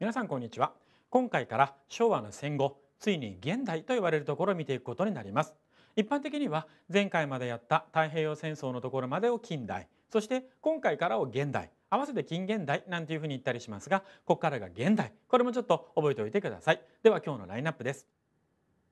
皆さんこんにちは。今回から昭和の戦後ついに現代と言われるところを見ていくことになります。一般的には前回までやった太平洋戦争のところまでを近代そして今回からを現代合わせて近現代なんていうふうに言ったりしますがここからが現代これもちょっと覚えておいてください。では今日のラインナップです。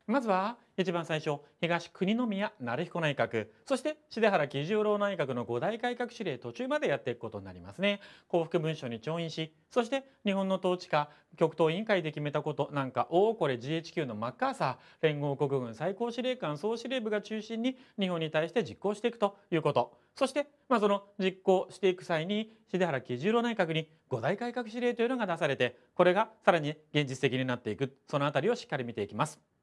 まずは一番最初東国宮成彦内閣。そして重原喜十郎内閣の五大改革指令途中までやっていくことになりますね。幸福文書に調印しそして日本の統治下極東委員会で決めたことなんかをこれ GHQ のマッカーサー連合国軍最高司令官総司令部が中心に日本に対して実行していくということ。そしてまあその実行していく際に重原喜十郎内閣に五大改革指令というのが出されてこれがさらに現実的になっていく。そのあたりをしっかり見ていきます。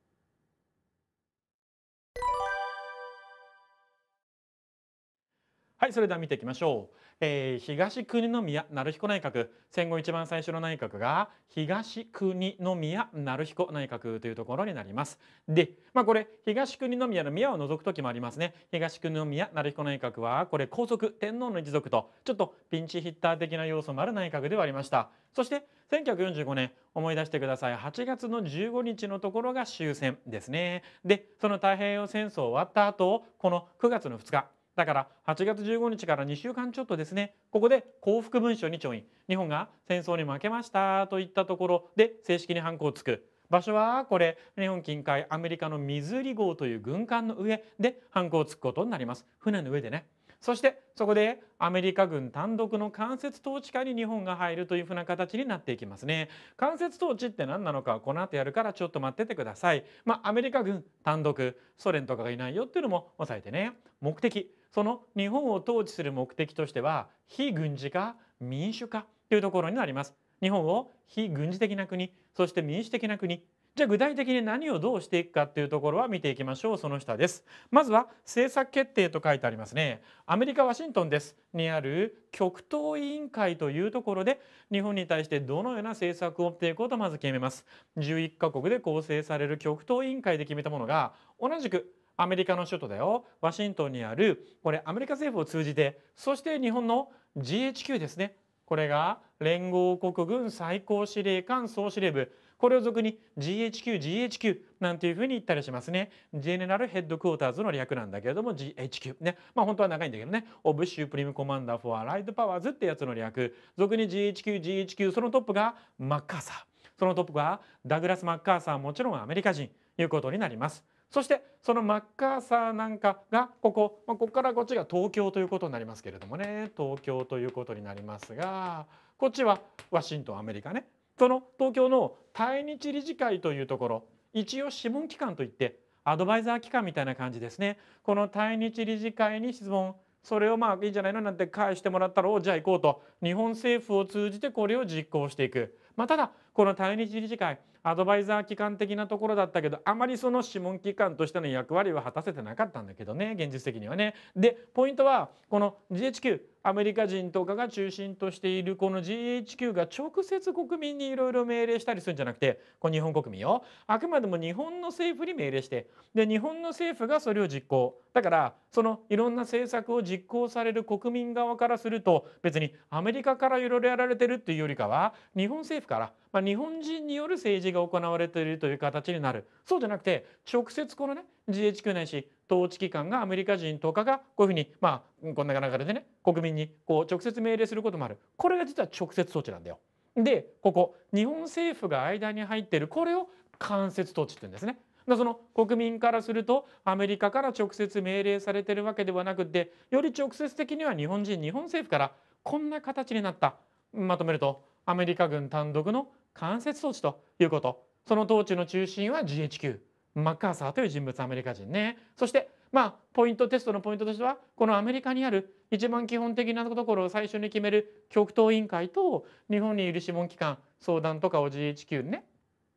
はいそれでは見ていきましょう、えー、東国宮成彦内閣。戦後一番最初の内閣が東国宮成彦内閣というところになります。でまあこれ東国宮の宮を除く時もありますね。東国宮成彦内閣はこれ皇族天皇の一族とちょっとピンチヒッター的な要素もある内閣ではありました。そして1945年思い出してください。8月の15日のところが終戦ですね。でその太平洋戦争終わった後この9月の2日だから8月15日から2週間ちょっとですねここで降伏文書に調印日本が戦争に負けましたといったところで正式にハンコをつく場所はこれ日本近海アメリカのミズリ号という軍艦の上でハンコをつくことになります船の上でねそしてそこでアメリカ軍単独の間接統治下に日本が入るというふうな形になっていきますね。間接統治って何なのかこの後やるからちょっと待っててください。まあアメリカ軍単独ソ連とかがいないよっていうのも押さえてね。目的その日本を統治する目的としては非軍事化民主化というところになります。日本を非軍事的な国そして民主的な国。じゃあ具体的に何をどうしていくかっていうところは見ていきましょう。その下です。まずは政策決定と書いてありますね。アメリカワシントンです。にある極東委員会というところで日本に対してどのような政策をっていこうとまず決めます。11カ国で構成される極東委員会で決めたものが同じくアメリカの首都だよワシントンにあるこれアメリカ政府を通じてそして日本の GHQ ですねこれが連合国軍最高司令官総司令部これを俗に GHQ、GHQ なんていうふうに言ったりしますね。ジェネラルヘッドクォーターズの略なんだけれども GHQ。ね。まあ本当は長いんだけどね。オブ・シュプリム・コマンダー・フォア・ライド・パワーズってやつの略。俗に GHQ、GHQ、そのトップがマッカーサー。そのトップがダグラス・マッカーサーもちろんアメリカ人いうことになります。そしてそのマッカーサーなんかがここ、まあ、ここからこっちが東京ということになりますけれどもね。東京ということになりますがこっちはワシントンアメリカね。その東京の対日理事会というところ一応諮問機関といってアドバイザー機関みたいな感じですね。この対日理事会に質問それをまあいいんじゃないのなんて返してもらったらおじゃあ行こうと。日本政府を通じてこれを実行していく、まあ、ただこの対日理事会アドバイザー機関的なところだったけどあまりその諮問機関としての役割は果たせてなかったんだけどね現実的にはね。でポイントはこの GHQ アメリカ人とかが中心としているこの GHQ が直接国民にいろいろ命令したりするんじゃなくてこ日本国民よあくまでも日本の政府に命令してで日本の政府がそれを実行だからそのいろんな政策を実行される国民側からすると別にアメリカからいろいろやられてるっていうよりかは日本政府からまあ、日本人による政治が行われているという形になるそうじゃなくて直接このね GHQ ないし統治機関がアメリカ人とかがこういうふうにまあこんな流れでね国民にこう直接命令することもあるこれが実は直接統治なんだよ。でここ日本政府が間に入っているこれを間接統治って言うんですね。その国民からするとアメリカから直接命令されてるわけではなくてより直接的には日本人日本政府からこんな形になったまとめるとアメリカ軍単独の間接統治ということ。その統治の中心は GHQ マッカーサーという人物アメリカ人ね。そしてまあポイントテストのポイントとしてはこのアメリカにある一番基本的なところを最初に決める極東委員会と日本にいる諮問機関相談とかを GHQ にね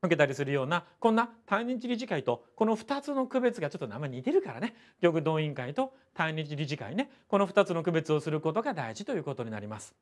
受けたりするようなこんな対日理事会とこの2つの区別がちょっと名前似てるからね。極東委員会と対日理事会ね。この2つの区別をすることが大事ということになります。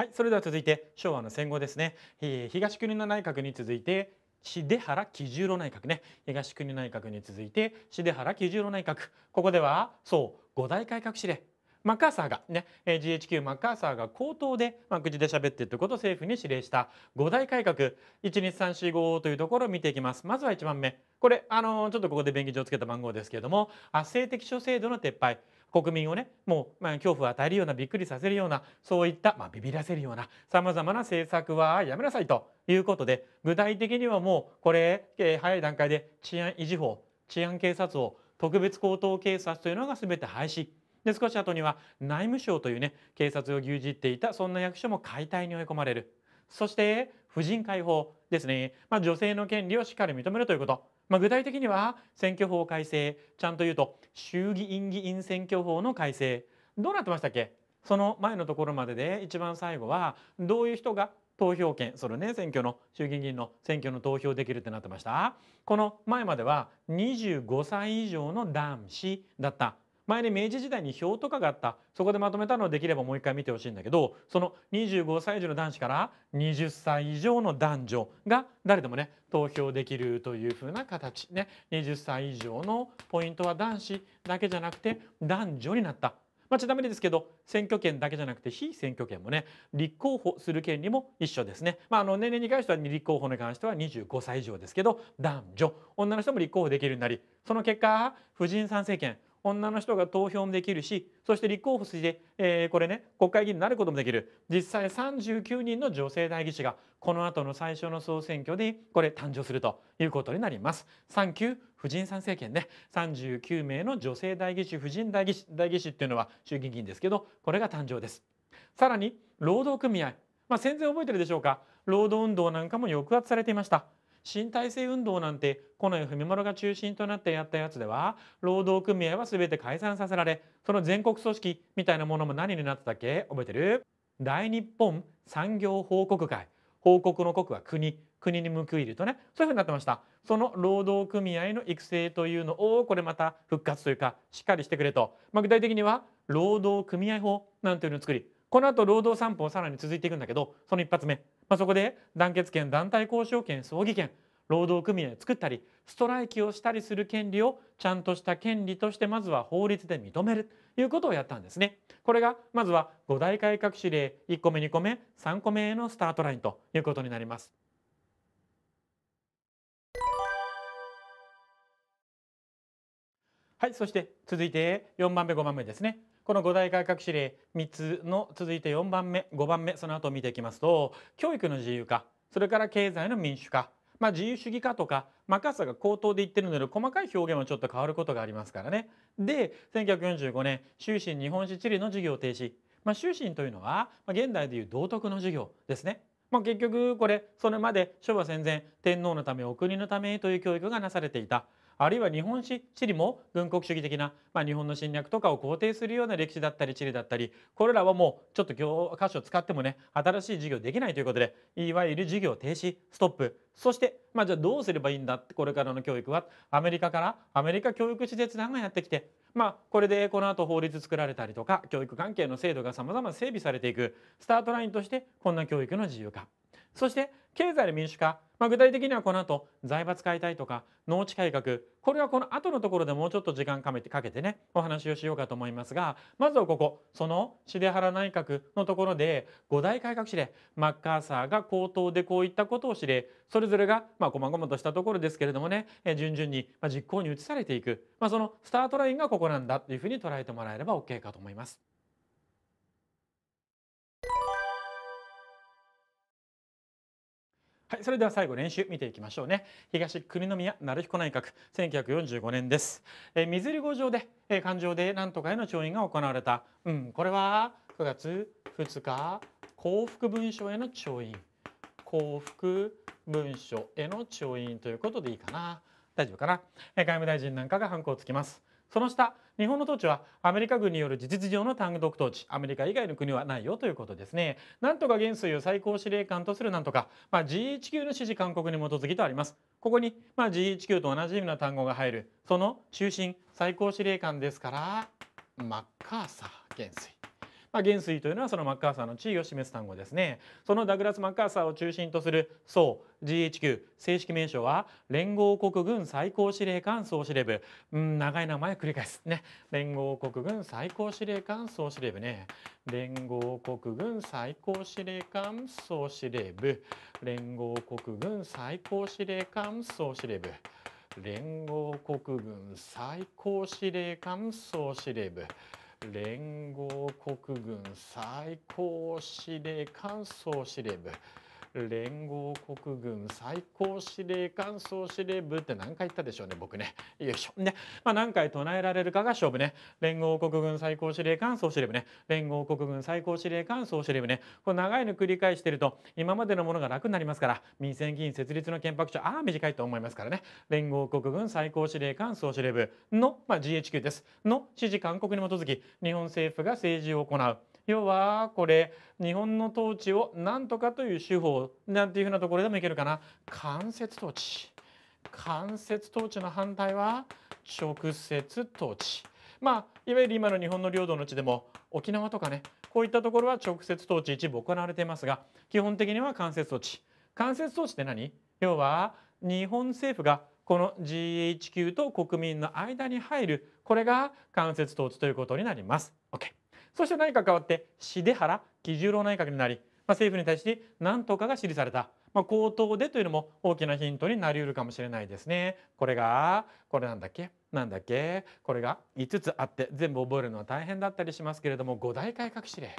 はい、それでは続いて昭和の戦後ですね、えー、東国の内閣に続いて重原喜十郎内閣ね。東国内閣に続いて重原喜十郎内閣。ここではそう五大改革指令マッカーサーがね、えー GHQ マッカーサーが口頭で、まあ、口で喋ってということを政府に指令した。5大改革。12345というところを見ていきます。まずは1番目。これあのちょっとここで便宜上つけた番号ですけれども。圧政的諸制度の撤廃。国民をねもう、まあ、恐怖を与えるようなびっくりさせるようなそういった、まあ、ビビらせるようなさまざまな政策はやめなさいと。いうことで具体的にはもうこれ、えー早い段階で治安維持法治安警察法特別高等警察というのが全て廃止。で少し後には内務省というね警察を牛耳っていたそんな役所も解体に追い込まれる。そして婦人解放ですね、まあ、女性の権利をしっかり認めるということ、まあ、具体的には選挙法改正。ちゃんと言うと衆議院議員選挙法の改正。どうなってましたっけ？その前のところまでで一番最後はどういう人が投票権それね選挙の衆議院議員の選挙の投票できるってなってました？この前までは25歳以上の男子だった。前に明治時代に表とかがあった。そこでまとめたのをできればもう一回見てほしいんだけどその25歳以上の男子から20歳以上の男女が誰でもね投票できるというふうな形ね。20歳以上のポイントは男子だけじゃなくて男女になった。まあ、ちなみにですけど選挙権だけじゃなくて非選挙権もね立候補する権利も一緒ですね、まあ、あの年齢に関しては立候補に関しては25歳以上ですけど男女。女の人も立候補できるようになりその結果婦人参政権女の人が投票もできるしそして立候補して、えーこれね国会議員になることもできる実際39人の女性代議士がこの後の最初の総選挙でこれ誕生するということになります。3級婦人参政権ね39名の女性代議士婦人代議士代議士っていうのは衆議院議員ですけどこれが誕生です。さらに労働組合、まあ、戦前覚えてるでしょうか？労働運動なんかも抑圧されていました。新体制運動なんて近衛文麿が中心となってやったやつでは労働組合は全て解散させられその全国組織みたいなものも何になったっけ？覚えてる？大日本産業報告会。報告の国は国。国に報いるとねそういうふうになってました。その労働組合の育成というのをこれまた復活というかしっかりしてくれと、まあ、具体的には労働組合法なんていうのを作りこの後労働三法さらに続いていくんだけどその一発目、まあ、そこで団結権団体交渉権葬儀権労働組合を作ったりストライキをしたりする権利をちゃんとした権利としてまずは法律で認めるということをやったんですね。これがまずは5大改革指令1個目2個目3個目へのスタートラインということになります。はい、そして続いて4番目5番目ですね。この5大改革指令3つの続いて4番目5番目その後を見ていきますと教育の自由化それから経済の民主化まあ、自由主義化とかマッカーサーが口頭で言ってるので細かい表現はちょっと変わることがありますからね。で1945年終身日本史地理の授業停止、まあ、終身というのは、ま、現代でいう道徳の授業ですね。まあ、結局これそれまで昭和戦前天皇のためお国のためという教育がなされていたあるいは日本史地理も軍国主義的な、まあ、日本の侵略とかを肯定するような歴史だったり地理だったりこれらはもうちょっと教科書を使ってもね新しい授業できないということでいわゆる授業停止ストップ。そして、まあ、じゃあどうすればいいんだってこれからの教育はアメリカからアメリカ教育施設団がやってきてまあこれでこの後法律作られたりとか教育関係の制度がさまざま整備されていくスタートラインとしてこんな教育の自由化。そして経済の民主化、まあ、具体的にはこの後財閥解体とか農地改革これはこの後のところでもうちょっと時間かけてかけてねお話をしようかと思いますがまずはここその重原内閣のところで5大改革指令マッカーサーが口頭でこういったことを指令それぞれがまあ細々としたところですけれどもね順々に実行に移されていく、まあ、そのスタートラインがここなんだというふうに捉えてもらえれば OK かと思います。はい、それでは最後練習見ていきましょうね。東国宮成彦内閣1945年です。えー、水利五条で、えー、環状でなんとかへの調印が行われた。うん、これは9月2日幸福文書への調印。幸福文書への調印ということでいいかな。大丈夫かな？えー、外務大臣なんかがハンコをつきます。その下日本の統治はアメリカ軍による事実上の単独統治。アメリカ以外の国はないよということですね。なんとか元帥を最高司令官とするなんとか、まあ、GHQ の指示勧告に基づきとあります。ここに、まあ、GHQ と同じ意味の単語が入る。その中心最高司令官ですからマッカーサー元帥。まあ、元帥というのはそのマッカーサーの地位を示す単語ですね。そのダグラス・マッカーサーを中心とする層 GHQ 正式名称は連合国軍最高司令官総司令部、うん、長い名前繰り返すね。連合国軍最高司令官総司令部ね。連合国軍最高司令官総司令部。連合国軍最高司令官総司令部。連合国軍最高司令官総司令部。連合国軍最高司令官総司令部。連合国軍最高司令官総司令部って何回言ったでしょうね僕ね。よいしょ。ね。まあ何回唱えられるかが勝負ね。連合国軍最高司令官総司令部ね。連合国軍最高司令官総司令部ね。これ長いの繰り返してると今までのものが楽になりますから民選議員設立の憲白書ああ短いと思いますからね。連合国軍最高司令官総司令部の、まあ、GHQ です。の指示勧告に基づき日本政府が政治を行う。要はこれ日本の統治を何とかという手法なんていうふうなところでもいけるかな。間接統治。間接統治の反対は直接統治。まあいわゆる今の日本の領土の地でも沖縄とかねこういったところは直接統治一部行われていますが基本的には間接統治。間接統治って何？要は日本政府がこの GHQ と国民の間に入る。これが間接統治ということになります。OK そして何か変わって重原喜十郎内閣になり、まあ、政府に対して何とかが記された、まあ、口頭でというのも大きなヒントになりうるかもしれないですね。これがこれなんだっけなんだっけこれが5つあって全部覚えるのは大変だったりしますけれども五大改革指令。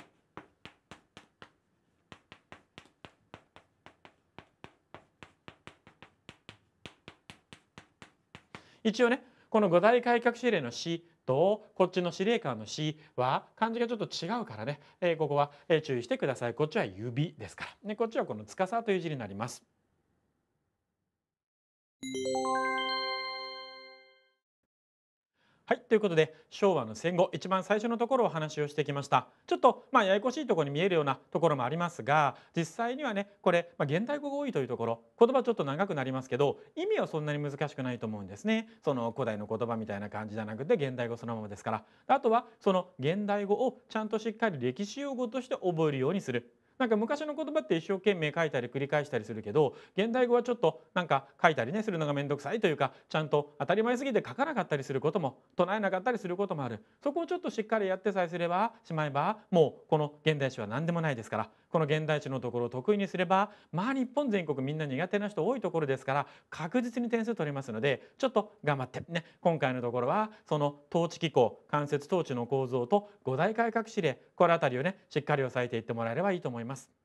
一応ねこの五大改革指令の「し」とこっちの司令官の「し」は漢字がちょっと違うからね、えー、ここは注意してください。こっちは指ですから、ね、こっちはこの司という字になります。はいということで昭和の戦後一番最初のところをお話をしてきました。ちょっとまあややこしいところに見えるようなところもありますが実際にはねこれ、まあ、現代語が多いというところ言葉ちょっと長くなりますけど意味はそんなに難しくないと思うんですね。その古代の言葉みたいな感じじゃなくて現代語そのままですから。あとはその現代語をちゃんとしっかり歴史用語として覚えるようにする。なんか昔の言葉って一生懸命書いたり繰り返したりするけど現代語はちょっとなんか書いたりねするのが面倒くさいというかちゃんと当たり前すぎて書かなかったりすることも唱えなかったりすることもある。そこをちょっとしっかりやってさえすればしまえばもうこの現代詩は何でもないですからこの現代地のところを得意にすればまあ日本全国みんな苦手な人多いところですから確実に点数取れますのでちょっと頑張ってね今回のところはその統治機構間接統治の構造と五大改革指令この辺りをねしっかり押さえていってもらえればいいと思います。